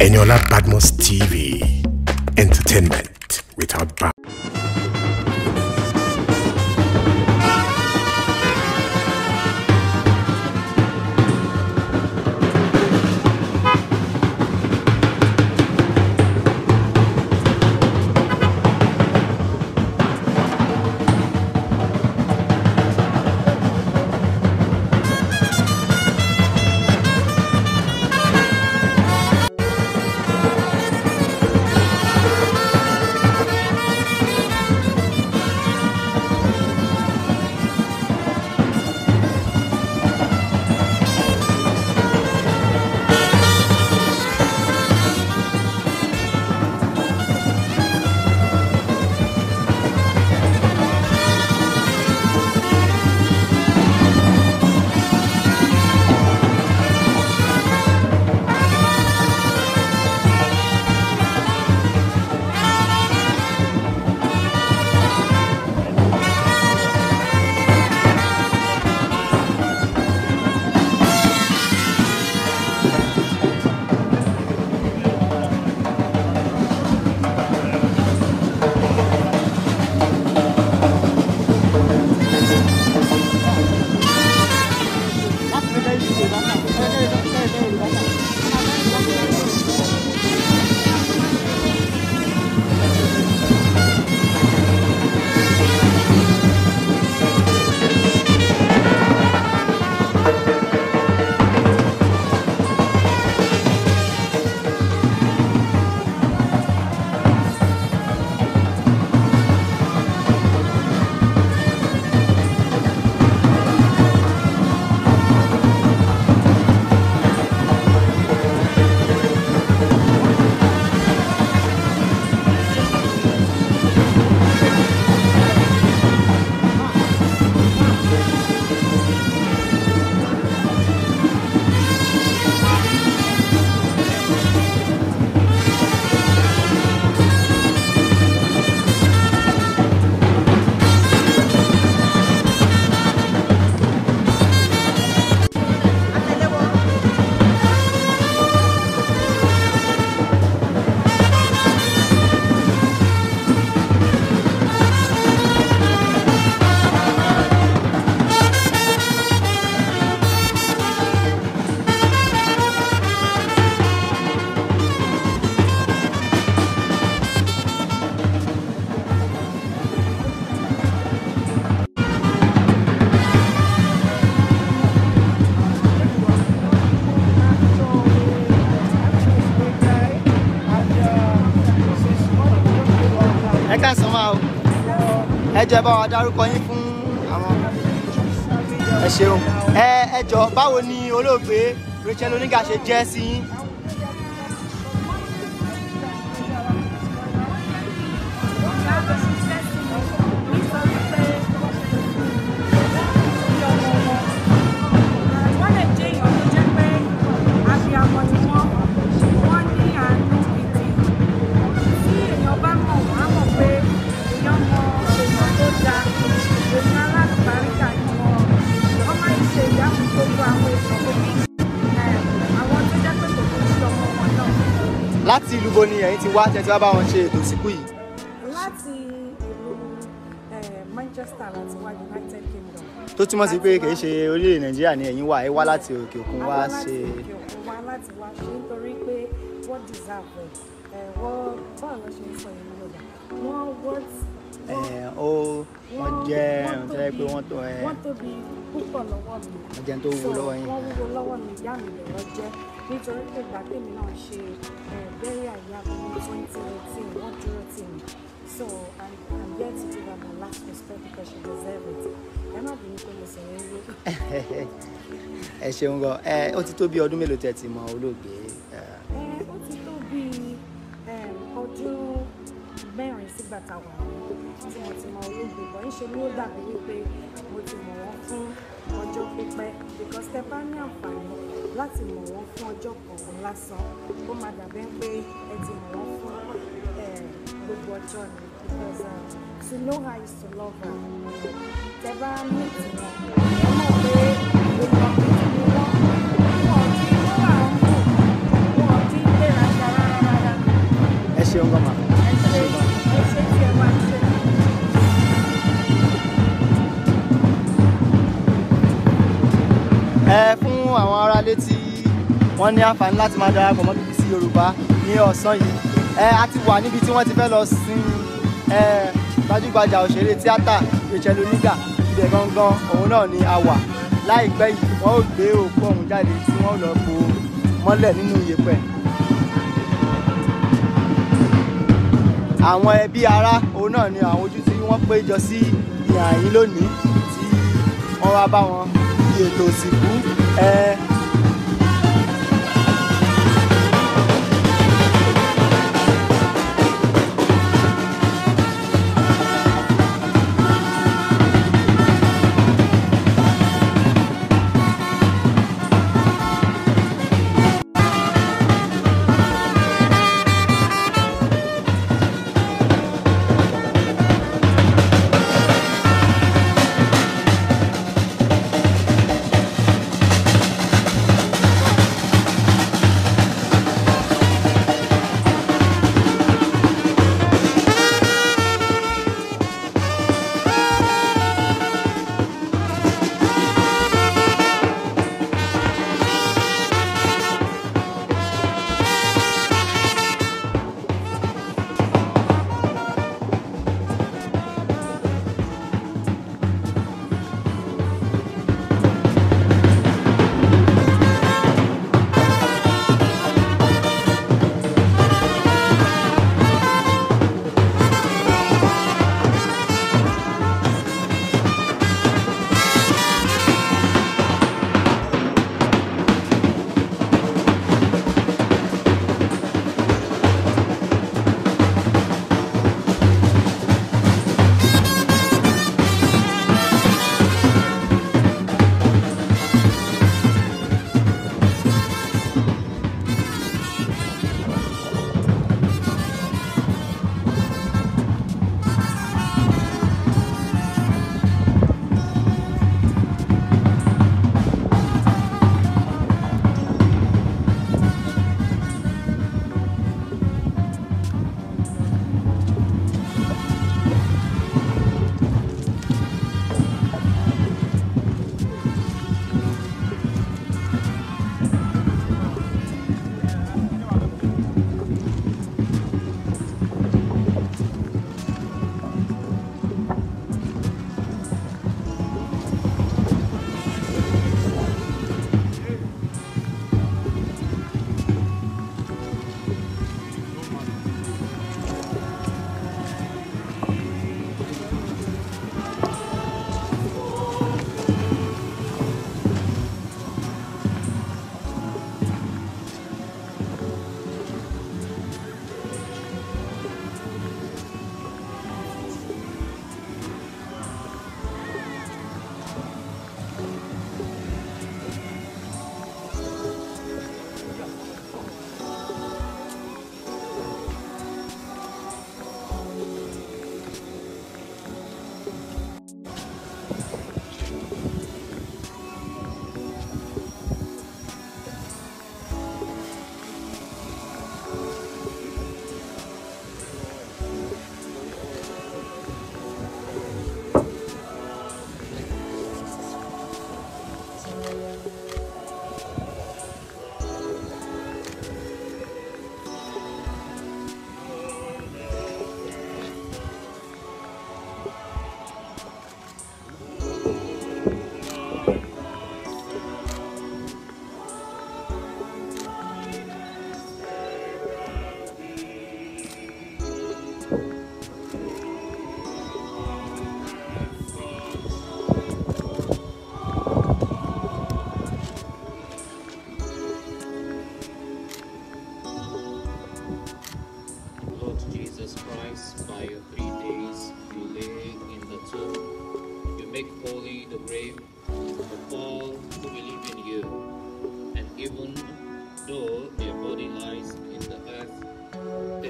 Eniola Badmus TV. Entertainment jẹ́ bá wa dárúkọ yín fún àwọn ẹ ṣeun ẹ ẹ jọ báwo ni olóògbé Rachel Oníga ṣe jẹ́ sí yín. Láti ìlú bo ni ẹ̀yin ti wá tẹ́tí wá bá wọn ṣe ètò ìsìnkú yìí. láti ìlú eh, Manchester láti wá United Kingdom. tó túmọ̀ sí pé kì í ṣe orílẹ̀ Nàìjíríà ni ẹ̀yin wà ẹ wá láti òkè òkun wá wá láti ṣe. òkè òkun wá láti wá ṣe nítorí pé wọ́n deserve ẹ̀ ẹ̀ wọ́n ló ṣe ń sọ ní Yorùbá wọ́n worth ẹ ó wọ́n jẹ́ ẹ̀hún tó yẹ pé wọ́n tó ẹ wọ́n tóbi púpọ̀ lọ́wọ́ mi wọ́n jẹ́ tó wúwo lọ́wọ́ yín. wọ́n wúwo lọ́wọ́ mi ìyá mi lọ́wọ́ jẹ́ nítorí pé ìgbà tèmi náà ṣe ẹ̀ bẹ́rẹ̀ àyà ní twenty eighteen wọ́n dúró tì mí. So I'm, I'm here to give her my last respect because she deserve it. Ẹ má bínú pé mo sì ń rí ẹ ṣeun gan. Ẹ ó ti tó bí ọdún mélòó tẹ́ ti mọ olóògbé? Ẹ, Ẹ, ó ti tó bí ọdún mẹ́rin sígbà tá a wà ní tí mo ti mọ olóògbé. Bọ̀ ń ṣe ni ó dàbí wípé mo ti mọ̀ wọ́n fún ọjọ́ pípẹ́ because tẹ bá ní àǹfààní láti mọ̀ wọ́n fún ọjọ́ kan lásán. Ó máa dàbẹ́ pé ẹ ti mọ̀ wọ́n fún gbogbo ọjọ́ ni. Because um, to know her is to love her tẹ bá ní ìtìwọ̀n ẹ mọ̀ pé èèyàn gidi aráalé tí wọ́n ní àǹfààní láti máa darapọ̀ mọ́ BBC Yorùbá ní ọ̀sán yìí. A ti wà níbi tí wọ́n ti fẹ́ lọ sin gbajúgbajà òṣèré tíátà Rachel Oníga ibẹ̀ gangan òun náà ni a wà. Láìpẹ́ yìí wọ́n ó gbé òkú ọ̀hún jáde tí wọ́n lọ bò mọ́lẹ̀ nínú iyẹ̀pẹ̀. àwọn ẹbí ará òun náà ni àwọn ojú tí wọ́n péjọ sí ìhà lónìí tí wọ́n wá bá wọn bí ètò òsìnkú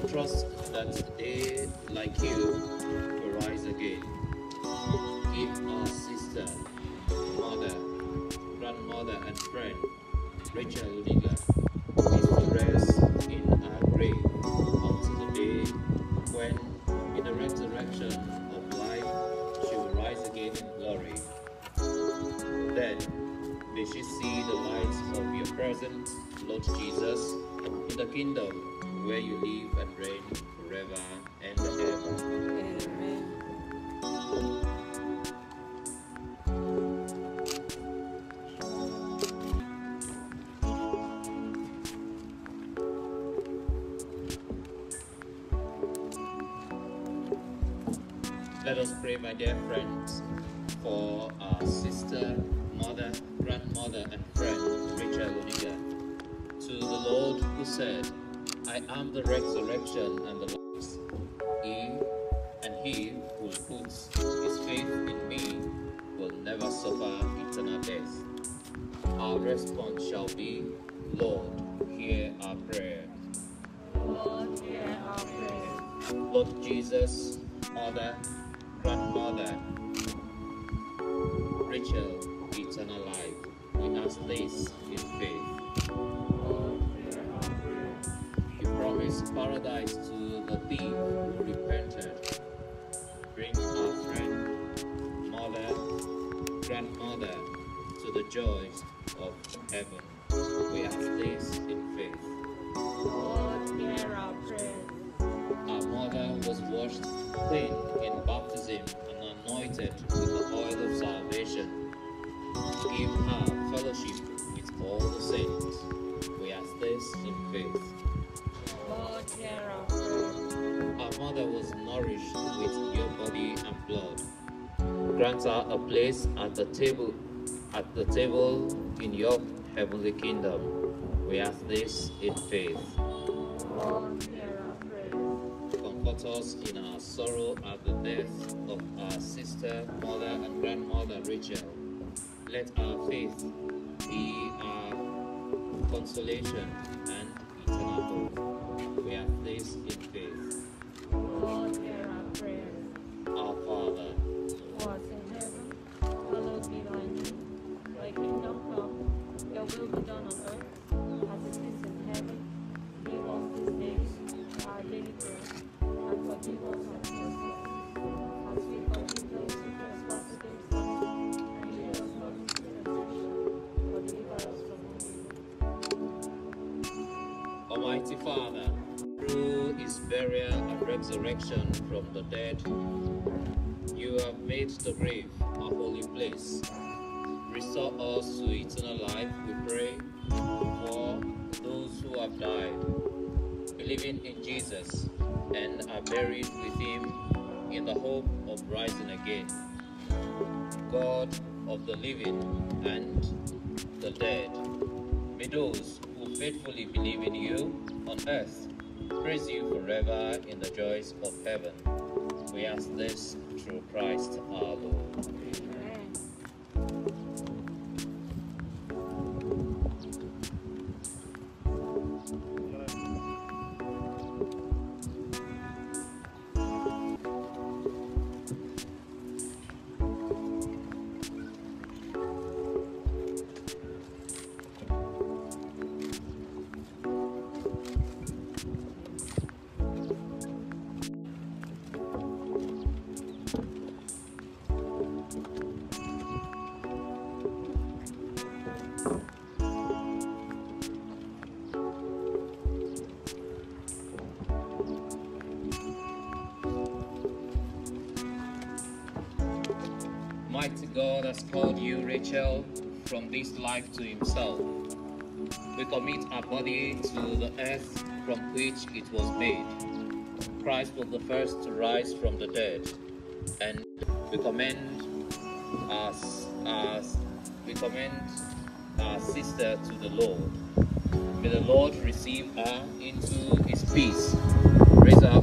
they trust that they, like you, will rise again. Give our sister, mother, grandmother, and friend, Rachel Oniga, peace to rest in our grave until the day when, in the resurrection of life, she will rise again in glory. Then, may she see the light of your presence, Lord Jesus, in the kingdom where you live and reign forever and ever. Amen. Let us pray, my dear friends, for our sister, mother, grandmother, and friend, Rachel Oniga. To the Lord who said, I am the resurrection and the life. He and he who puts his faith in me will never suffer eternal death. Our response shall be, Lord, hear our prayer. Lord, hear our prayer. Lord Jesus, mother, grandmother, Rachel, eternal life. We ask this in faith. Promised paradise to the thief who repented. Bring our friend, mother, grandmother to the joys of heaven. We ask this in faith. Lord, hear our prayer. Our mother was washed clean in baptism and anointed with the oil of salvation. Give her fellowship with all the saints. We ask this in faith. Our. Mother was nourished with your body and blood. Grant her a place at the table, at the table in your heavenly kingdom. We ask this in faith. Comfort us in our sorrow at the death of our sister, mother, and grandmother Rachel. Let our faith be our consolation resurrection from the dead, you have made the grave a holy place. Restore us to eternal life, we pray, for those who have died, believing in Jesus and are buried with him in the hope of rising again. God of the living and the dead, may those who faithfully believe in you on earth praise you forever in the joys of heaven. We ask this through Christ our Lord. God has called you, Rachel, from this life to himself. We commit our body to the earth from which it was made. Christ was the first to rise from the dead, and we commend us, our, we commend our sister to the Lord. May the Lord receive her into his peace, raise her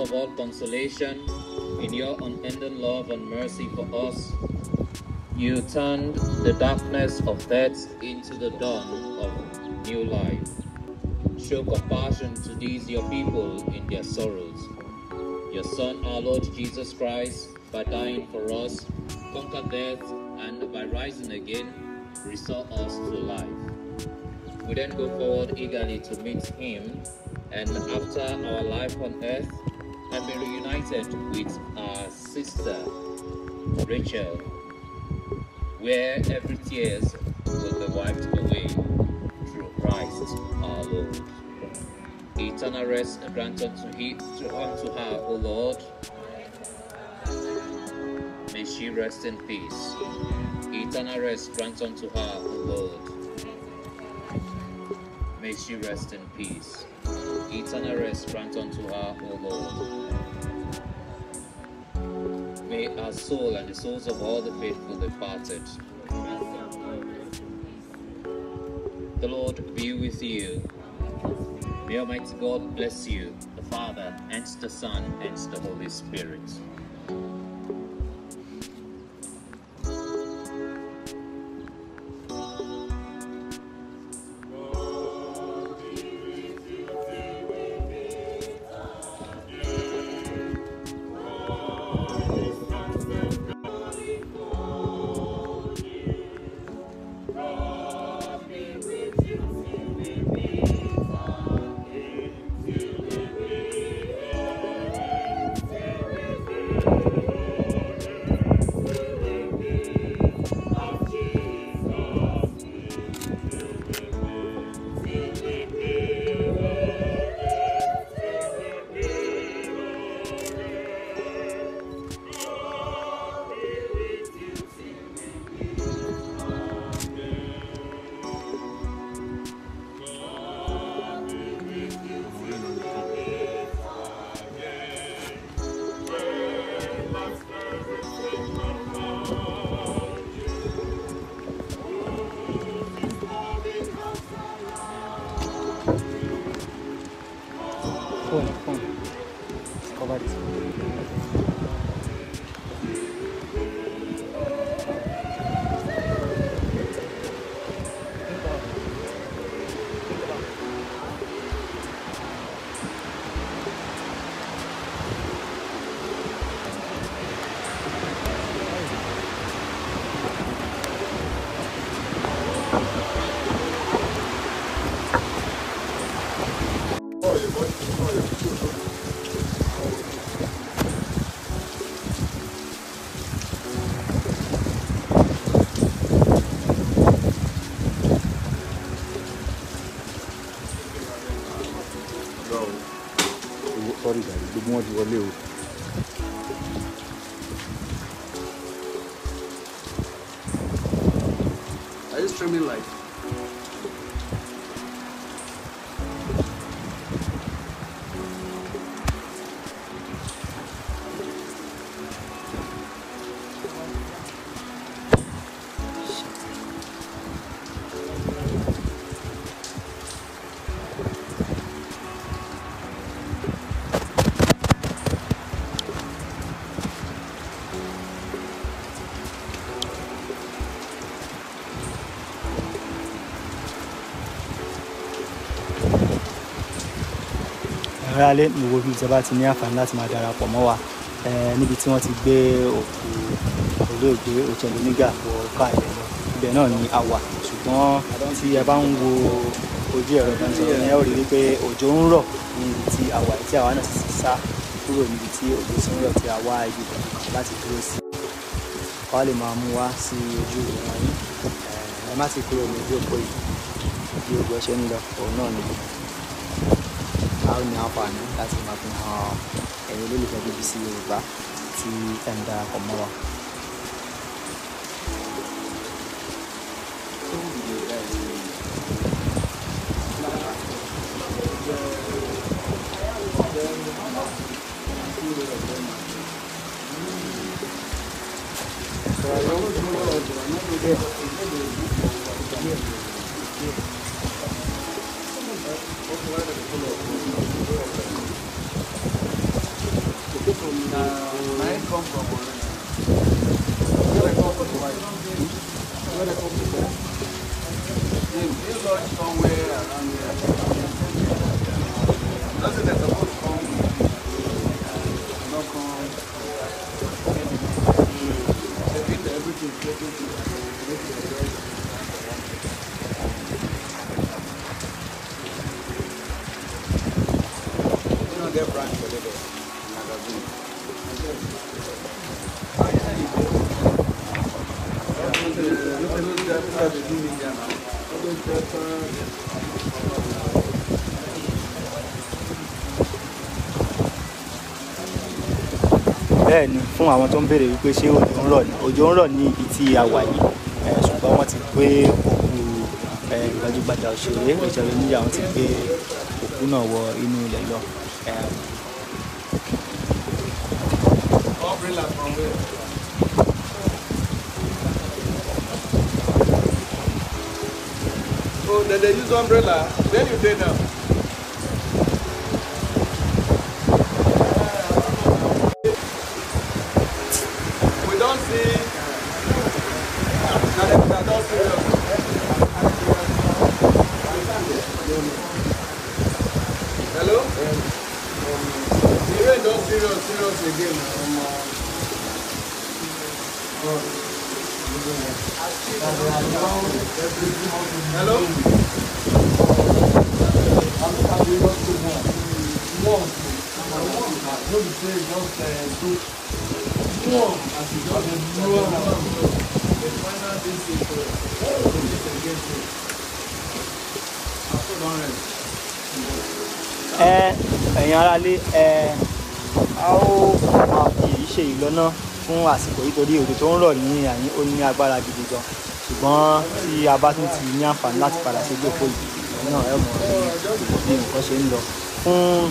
of all consolation, in your unending love and mercy for us, you turned the darkness of death into the dawn of new life. Show compassion to these your people in their sorrows. Your Son, our Lord Jesus Christ, by dying for us, conquered death and by rising again, restore us to life. We then go forward eagerly to meet Him, and after our life on earth, reunited with our sister Rachel, where every tear will be wiped away through Christ our Lord. Eternal rest grant unto, he, to, unto her, O Lord. May she rest in peace. Eternal rest grant unto her, O Lord. May she rest in peace. Eternal rest grant unto her, O Lord. Our soul and the souls of all the faithful departed. The Lord be with you. May Almighty God bless you, the Father, and the Son, and the Holy Spirit. Gbogbo aráalé ní gbogbo ibi tí a bá ti ní àǹfààní láti máa darapọ̀ mọ́ wa níbi tí wọ́n ti gbé òkú olóògbé Ochendo Nígà wọ ká ilẹ̀ lọ. Ibẹ̀ náà ni a wà. Ṣùgbọ́n tí ẹ bá ń wo ojú ẹ̀rọ ìbánisọ̀rọ̀ yẹn ó rí i pé òjò ń rọ̀ ní ibi tí a wà tí àwa náà sì sá kúrò níbi tí òjò ti ń rọ̀ tí a wá ibi láti dúró sí. Wá lè máa mú wá sí ojú ìwọ̀n yín. Ẹ má ti kúrò ní ojú òpó yìí. Bí ogun ẹṣẹ ń lọ òun náà ni a ó ní àǹfààní láti máa fi hàn ẹ̀yin olólùfẹ́ BBC Yorùbá tí ẹ̀ ń darapọ̀ mọ́ wa. Bẹ́ẹ̀ ni fún àwọn tó ń béèrè wípé ṣé òjò ń rọ̀ òjò ń rọ̀ ní ibi tí a wà yìí ṣùgbọ́n wọ́n ti gbé òkú gbajúgbajà òṣèré Ochendo Nígà wọ́n ti gbé òkú náà wọ inú ilẹ̀ lọ. Eh, Umbrella? Oh, then they use umbrella. Then you take now. We don't see. Na dem na don serious, serious Hello? I'm not I want final this is to. Eh, a ó máa fi ṣe ìlọ́nà fún àsìkò yìí torí òjò tó ń rọ̀ ní àyín ó ní agbára gidi gan. Ṣùgbọ́n tí a bá tún ti ní àǹfààní láti padà sí ìjókòó yìí náà ẹ mọ̀ bí nǹkan ṣe ń lọ. Fún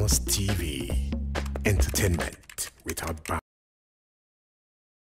Badmus TV. Entertainment without bounds.